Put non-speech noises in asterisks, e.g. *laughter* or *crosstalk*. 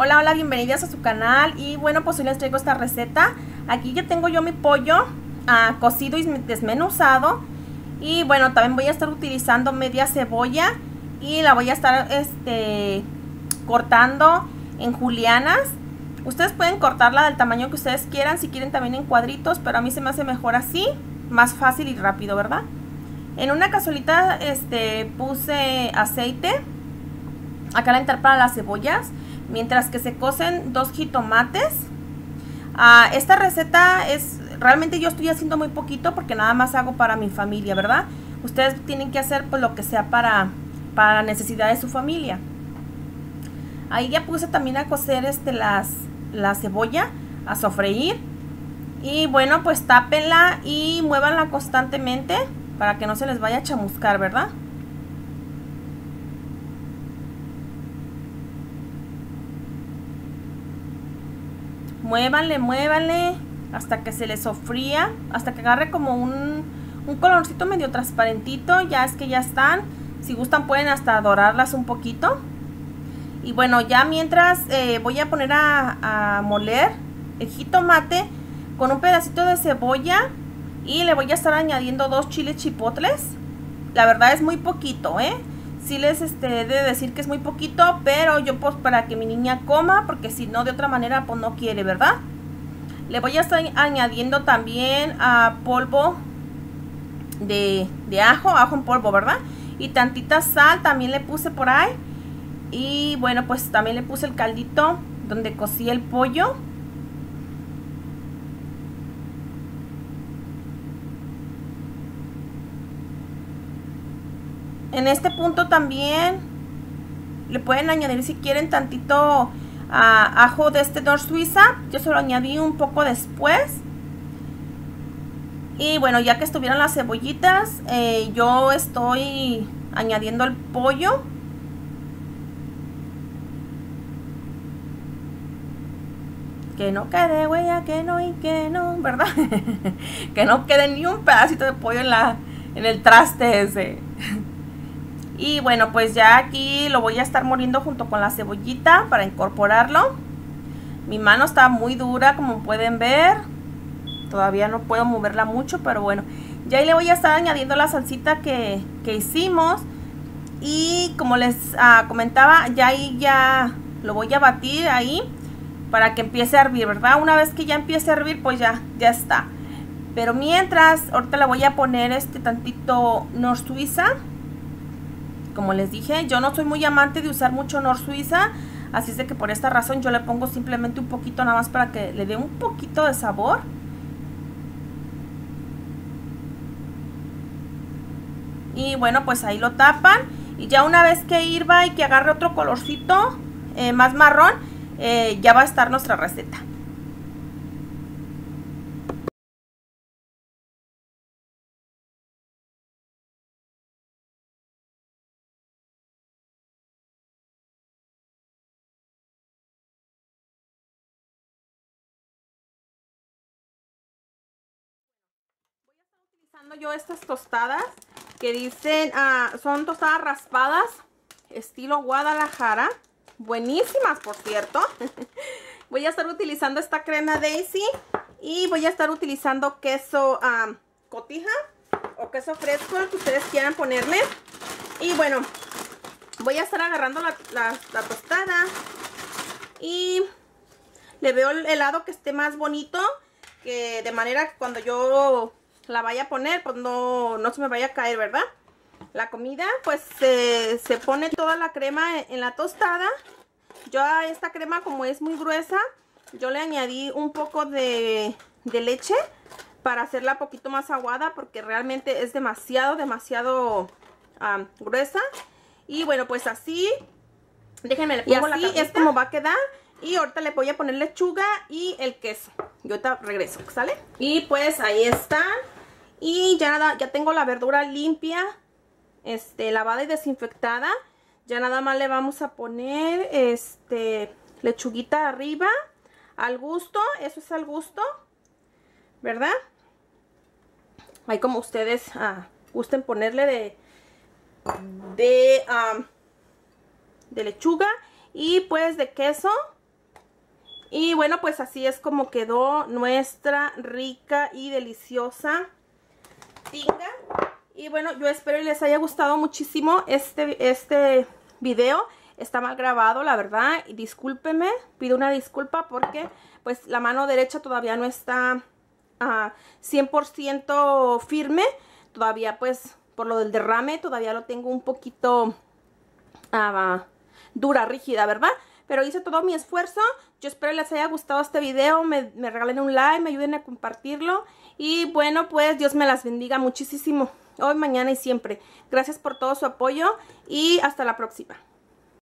Hola, hola, bienvenidas a su canal y bueno, pues hoy les traigo esta receta. Aquí ya tengo yo mi pollo ah, cocido y desmenuzado y bueno, también voy a estar utilizando media cebolla y la voy a estar este, cortando en julianas. Ustedes pueden cortarla del tamaño que ustedes quieran, si quieren también en cuadritos, pero a mí se me hace mejor así, más fácil y rápido, ¿verdad? En una cazuelita este, puse aceite, acá la entrar para las cebollas, mientras que se cocen dos jitomates. Ah, esta receta es, realmente yo estoy haciendo muy poquito porque nada más hago para mi familia, ¿verdad? Ustedes tienen que hacer pues lo que sea para, para necesidad de su familia. Ahí ya puse también a cocer este, las, la cebolla, a sofreír. Y bueno, pues tápenla y muévanla constantemente para que no se les vaya a chamuscar, ¿verdad? Muévanle, muévanle hasta que se le sofría, hasta que agarre como un, un colorcito medio transparentito. Ya es que ya están. Si gustan pueden hasta dorarlas un poquito. Y bueno, ya mientras eh, voy a poner a, moler el jitomate con un pedacito de cebolla y le voy a estar añadiendo dos chiles chipotles. La verdad es muy poquito, ¿eh? Sí les este, de decir que es muy poquito, pero yo pues para que mi niña coma, porque si no de otra manera pues no quiere, ¿verdad? Le voy a estar añadiendo también a polvo de, de ajo, ajo en polvo, ¿verdad? Y tantita sal también le puse por ahí. Y bueno, pues también le puse el caldito donde cocí el pollo. En este punto también le pueden añadir si quieren tantito ah, ajo de este North Suiza. Yo se lo añadí un poco después. Y bueno, ya que estuvieron las cebollitas, eh, yo estoy añadiendo el pollo. que no quede huella, que no y que no, ¿verdad? *laughs* que no quede ni un pedacito de pollo en, la, en el traste ese. Y bueno, pues ya aquí lo voy a estar moliendo junto con la cebollita para incorporarlo. Mi mano está muy dura, como pueden ver. Todavía no puedo moverla mucho, pero bueno. Ya ahí le voy a estar añadiendo la salsita que, que hicimos. Y como les ah, comentaba, ya ahí ya lo voy a batir ahí para que empiece a hervir, ¿verdad? Una vez que ya empiece a hervir, pues ya, ya está. Pero mientras, ahorita le voy a poner este tantito Nor Suiza. Como les dije, yo no soy muy amante de usar mucho Nor Suiza. Así es de que por esta razón yo le pongo simplemente un poquito nada más para que le dé un poquito de sabor. Y bueno, pues ahí lo tapan. Y ya una vez que hirva y que agarre otro colorcito eh, más marrón, eh, ya va a estar nuestra receta. Yo estas tostadas que dicen, ah, son tostadas raspadas estilo Guadalajara. Buenísimas, por cierto. *laughs* voy a estar utilizando esta crema Daisy y voy a estar utilizando queso cotija o queso fresco, que ustedes quieran ponerle. Y bueno, voy a estar agarrando la, tostada y le veo el helado que esté más bonito, que de manera que cuando yo la vaya a poner, pues no, no se me vaya a caer, ¿verdad? la comida, pues se, pone toda la crema en, la tostada. Yo a esta crema, como es muy gruesa, yo le añadí un poco de, leche para hacerla poquito más aguada porque realmente es demasiado, demasiado gruesa. Y bueno, pues así, déjenme le pongo y así es como va a quedar. Y ahorita le voy a poner lechuga y el queso. Yo ahorita regreso, ¿sale? Y pues ahí están. Y ya, ya tengo la verdura limpia este, lavada y desinfectada. Ya nada más le vamos a poner este, lechuguita arriba. Al gusto, eso es al gusto. ¿Verdad? Ahí como ustedes ah, gusten ponerle de, de, de lechuga. Y pues de queso. Y bueno, pues así es como quedó nuestra rica y deliciosa tinga. Y bueno, yo espero les haya gustado muchísimo este, este video. Está mal grabado, la verdad. Y discúlpeme, pido una disculpa porque pues la mano derecha todavía no está 100% ah, firme. Todavía pues por lo del derrame todavía lo tengo un poquito uh, dura, rígida, ¿verdad? Pero hice todo mi esfuerzo. Yo espero les haya gustado este video. Me, regalen un like, me ayuden a compartirlo. Y bueno, pues Dios me las bendiga muchísimo. Hoy, mañana y siempre. Gracias por todo su apoyo y hasta la próxima.